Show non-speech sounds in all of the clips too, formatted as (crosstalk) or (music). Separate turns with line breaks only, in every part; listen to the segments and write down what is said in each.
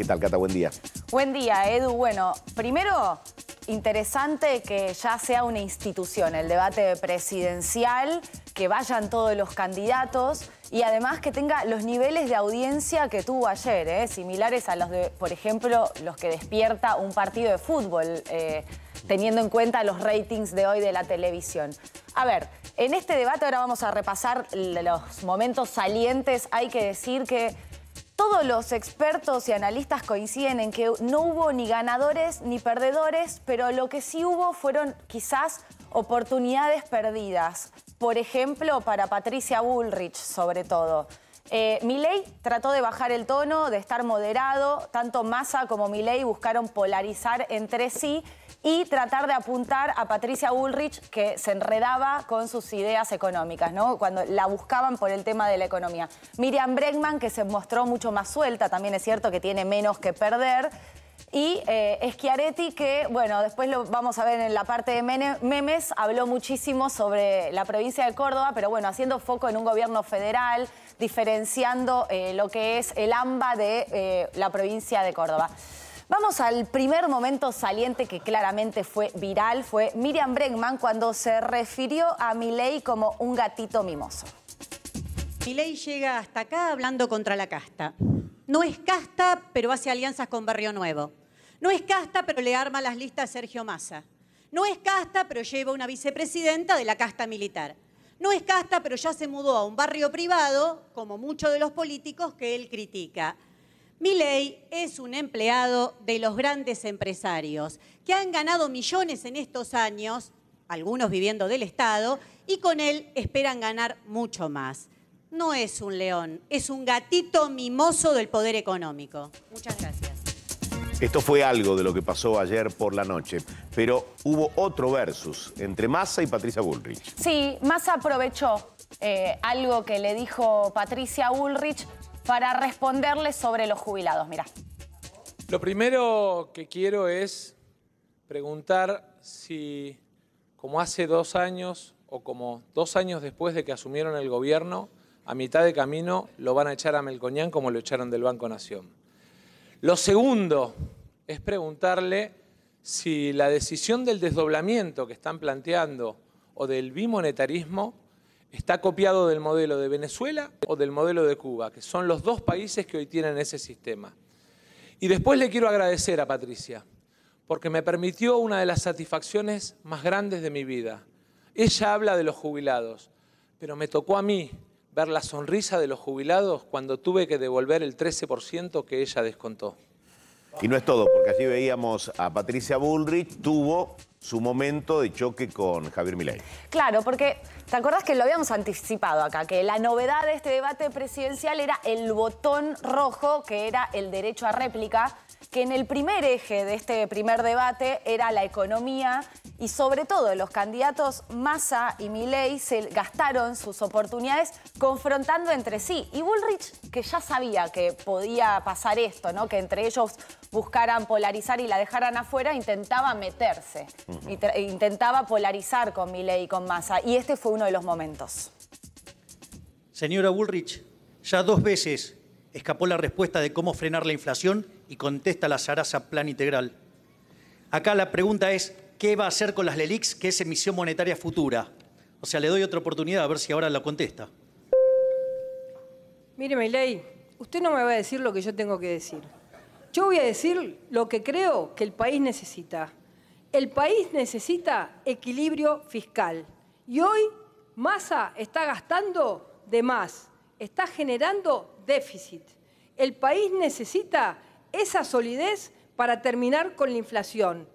¿Qué tal, Cata? Buen día.
Buen día, Edu. Bueno, primero, interesante que ya sea una institución el debate presidencial, que vayan todos los candidatos y además que tenga los niveles de audiencia que tuvo ayer, ¿eh? similares a los de, por ejemplo, los que despierta un partido de fútbol, eh, teniendo en cuenta los ratings de hoy de la televisión. A ver, en este debate ahora vamos a repasar los momentos salientes. Hay que decir que todos los expertos y analistas coinciden en que no hubo ni ganadores ni perdedores, pero lo que sí hubo fueron quizás oportunidades perdidas. Por ejemplo, para Patricia Bullrich, sobre todo. Eh, trató de bajar el tono, de estar moderado. Tanto Massa como Milei buscaron polarizar entre sí y tratar de apuntar a Patricia Bullrich, que se enredaba con sus ideas económicas, ¿no? Cuando la buscaban por el tema de la economía. Miriam Bregman, que se mostró mucho más suelta, también es cierto que tiene menos que perder. Y eh, Schiaretti, que, bueno, después lo vamos a ver en la parte de memes, habló muchísimo sobre la provincia de Córdoba, pero bueno, haciendo foco en un gobierno federal, diferenciando eh, lo que es el AMBA de eh, la provincia de Córdoba. Vamos al primer momento saliente que claramente fue viral, fue Miriam Bregman cuando se refirió a Milei como un gatito mimoso.
Milei llega hasta acá hablando contra la casta. No es casta, pero hace alianzas con Barrio Nuevo. No es casta, pero le arma las listas a Sergio Massa. No es casta, pero lleva una vicepresidenta de la casta militar. No es casta, pero ya se mudó a un barrio privado, como muchos de los políticos que él critica. Milei es un empleado de los grandes empresarios que han ganado millones en estos años, algunos viviendo del Estado, y con él esperan ganar mucho más. No es un león, es un gatito mimoso del poder económico. Muchas gracias.
Esto fue algo de lo que pasó ayer por la noche, pero hubo otro versus entre Massa y Patricia Bullrich.
Sí, Massa aprovechó eh, algo que le dijo Patricia Bullrich para responderle sobre los jubilados. Mira.
Lo primero que quiero es preguntar si, como hace dos años o como dos años después de que asumieron el gobierno, a mitad de camino lo van a echar a Melcoñán como lo echaron del Banco Nación. Lo segundo es preguntarle si la decisión del desdoblamiento que están planteando o del bimonetarismo está copiado del modelo de Venezuela o del modelo de Cuba, que son los dos países que hoy tienen ese sistema. Y después le quiero agradecer a Patricia, porque me permitió una de las satisfacciones más grandes de mi vida. Ella habla de los jubilados, pero me tocó a mí ver la sonrisa de los jubilados cuando tuve que devolver el 13% que ella descontó.
Y no es todo, porque allí veíamos a Patricia Bullrich, tuvo su momento de choque con Javier Milei.
Claro, porque ¿te acordás que lo habíamos anticipado acá? Que la novedad de este debate presidencial era el botón rojo, que era el derecho a réplica, que en el primer eje de este primer debate era la economía y sobre todo los candidatos Massa y Milei se gastaron sus oportunidades confrontando entre sí. Y Bullrich, que ya sabía que podía pasar esto, ¿no? que entre ellos buscaran polarizar y la dejaran afuera, intentaba meterse, intentaba polarizar con Milei y con Massa. Y este fue uno de los momentos.
Señora Bullrich, ya dos veces escapó la respuesta de cómo frenar la inflación y contesta la zaraza plan integral. Acá la pregunta es, qué va a hacer con las LELIX, que es emisión monetaria futura. O sea, le doy otra oportunidad a ver si ahora la contesta.
Mire, Meiley, usted no me va a decir lo que yo tengo que decir. Yo voy a decir lo que creo que el país necesita. El país necesita equilibrio fiscal. Y hoy Massa está gastando de más, está generando déficit. El país necesita esa solidez para terminar con la inflación.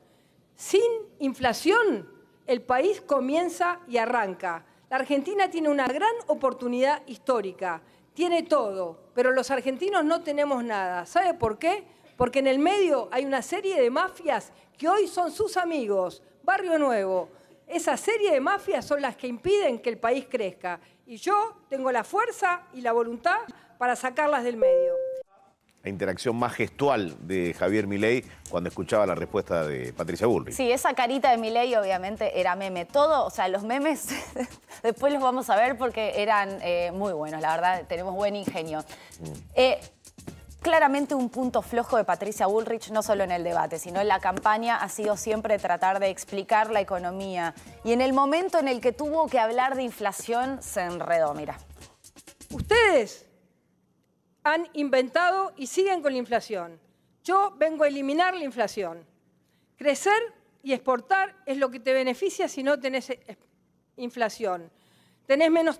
Sin inflación, el país comienza y arranca. La Argentina tiene una gran oportunidad histórica, tiene todo, pero los argentinos no tenemos nada. ¿Sabe por qué? Porque en el medio hay una serie de mafias que hoy son sus amigos. Barrio Nuevo. Esa serie de mafias son las que impiden que el país crezca. Y yo tengo la fuerza y la voluntad para sacarlas del medio
la interacción más gestual de Javier Milei cuando escuchaba la respuesta de Patricia Bullrich.
Sí, esa carita de Milei obviamente era meme. Todo, o sea, los memes (laughs) después los vamos a ver porque eran eh, muy buenos, la verdad, tenemos buen ingenio. Mm. Eh, claramente un punto flojo de Patricia Bullrich, no solo en el debate, sino en la campaña, ha sido siempre tratar de explicar la economía. Y en el momento en el que tuvo que hablar de inflación, se enredó, mira.
Ustedes han inventado y siguen con la inflación. Yo vengo a eliminar la inflación. Crecer y exportar es lo que te beneficia si no tenés eh, inflación. Tenés menos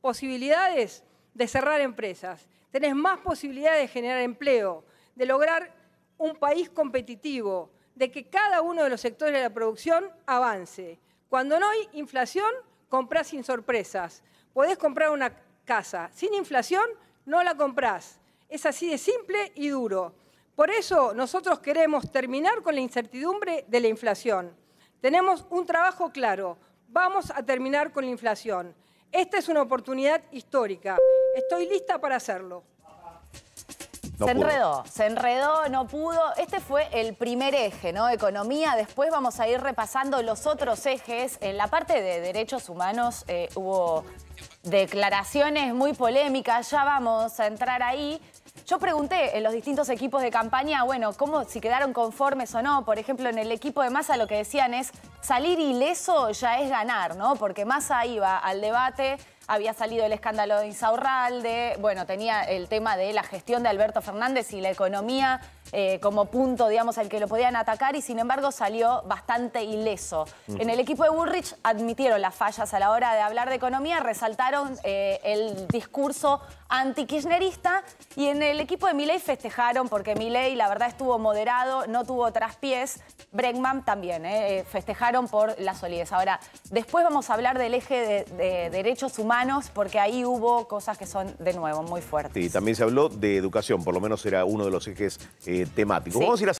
posibilidades de cerrar empresas, tenés más posibilidades de generar empleo, de lograr un país competitivo, de que cada uno de los sectores de la producción avance. Cuando no hay inflación, comprás sin sorpresas. Podés comprar una casa. Sin inflación, no la comprás. Es así de simple y duro. Por eso nosotros queremos terminar con la incertidumbre de la inflación. Tenemos un trabajo claro. Vamos a terminar con la inflación. Esta es una oportunidad histórica. Estoy lista para hacerlo.
se enredó, se enredó, no pudo. Este fue el primer eje, ¿no? Economía. Después vamos a ir repasando los otros ejes. En la parte de derechos humanos eh, hubo declaraciones muy polémicas. Ya vamos a entrar ahí. Yo pregunté en los distintos equipos de campaña, bueno, cómo si quedaron conformes o no. Por ejemplo, en el equipo de Massa lo que decían es salir ileso ya es ganar, ¿no? Porque Massa iba al debate había salido el escándalo de Insaurralde, bueno, tenía el tema de la gestión de Alberto Fernández y la economía eh, como punto, digamos, al que lo podían atacar y sin embargo salió bastante ileso. En el equipo de Bullrich admitieron las fallas a la hora de hablar de economía, resaltaron eh, el discurso anti-kirchnerista y en el equipo de Milei festejaron porque Milei la verdad estuvo moderado, no tuvo traspiés, Bregman también, eh, festejaron por la solidez. Ahora, después vamos a hablar del eje de, derechos humanos porque ahí hubo cosas que son de nuevo muy fuertes.
Sí, también se habló de educación, por lo menos era uno de los ejes temáticos. Vamos a ir a